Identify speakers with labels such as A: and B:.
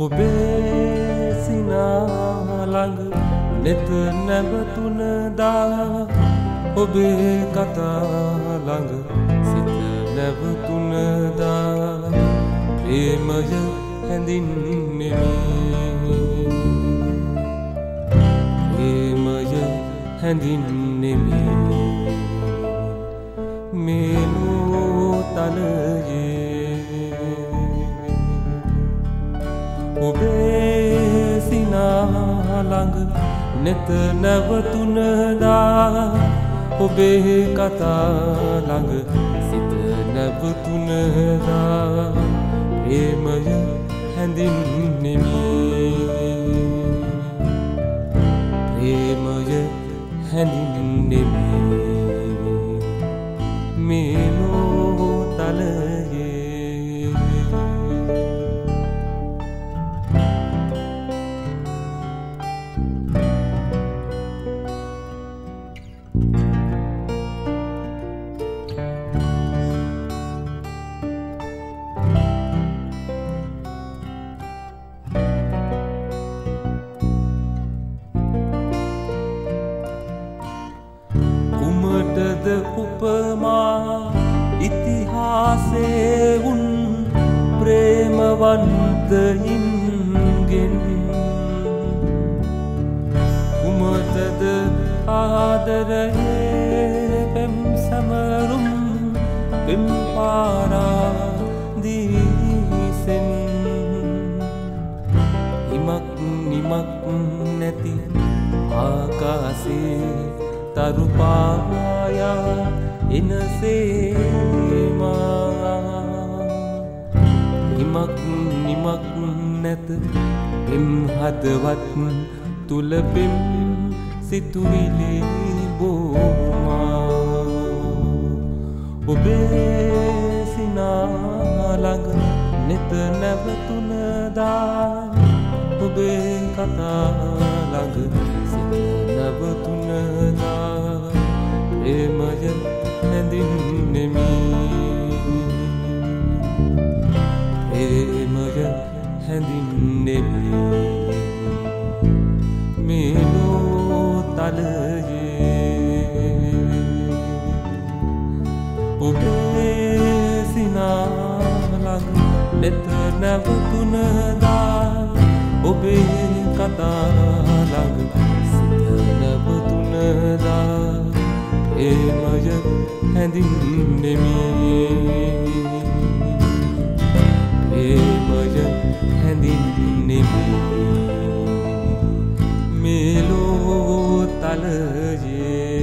A: ඔබේ සිනාළඟ නෙත නැවතුනදා ඔබේ කතාළඟ සිත නැවතුනදා ප්‍රේමය හැඳින්නෙමි. ප්‍රේමය හැඳින්නෙමි. මේනෝ තලයේ ඔබේ සිනාළඟ නෙත නැවතුනදා ඔබේ කතාළඟ සිත නැවතුනදා ප්‍රේමය හැඳින්නෙමි. ප්‍රේමය හැඳින්නෙමි. මේනෝ තලයේ ඉතිහාසේ උන් ප්‍රේමවන්තයින්ගෙන් කුමටද ආදරයේ පෙම් සැමරුම් පෙම්පාරාදීසෙන් හිමක් නිමක් නැති ආකාසේ තරුපායා එනසේමා හිමක් නිමක් නැත. පෙම් හදවත් තුළ පෙම් සිතුවිලි බෝමා ඔබේ සිනාළඟ නෙත නැවතුනදා ඔබේ කතාළඟ හැඳින්නෙමි මේලෝ තලයේ ඔබේ සිනාළඟ නෙත නැවතුනදා ඔබේ කතාළඟ සිත නැවතුනදා ඒමය හැඳින්නෙමි මේලෝ තලයේ